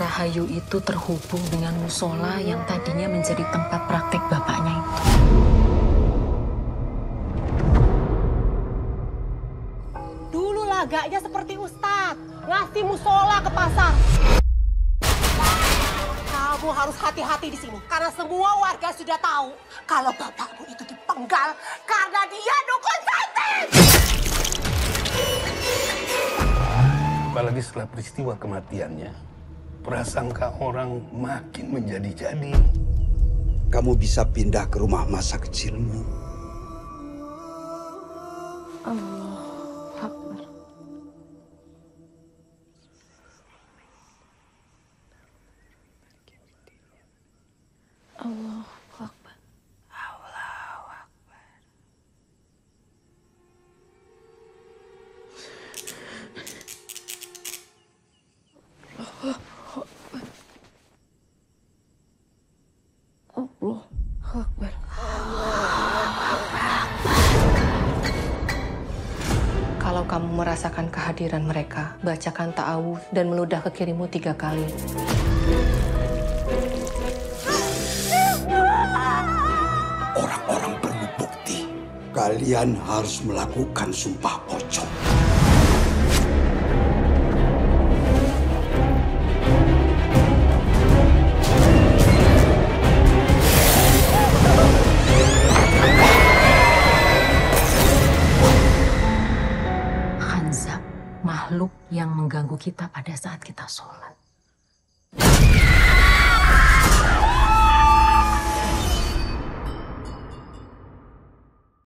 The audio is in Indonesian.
Rahayu itu terhubung dengan musola yang tadinya menjadi tempat praktik bapaknya itu. Dulu laganya seperti Ustadz, ngasih musola ke pasar. Kamu harus hati-hati di sini, karena semua warga sudah tahu kalau bapakmu itu dipenggal karena dia dukun santet. Apalagi setelah peristiwa kematiannya, prasangka orang makin menjadi-jadi. Kamu bisa pindah ke rumah masa kecilmu. Kalau kamu merasakan kehadiran mereka, bacakan ta'awuz dan meludah ke kirimu tiga kali. Orang-orang perlu bukti. Kalian harus melakukan sumpah pocong. Makhluk yang mengganggu kita pada saat kita sholat.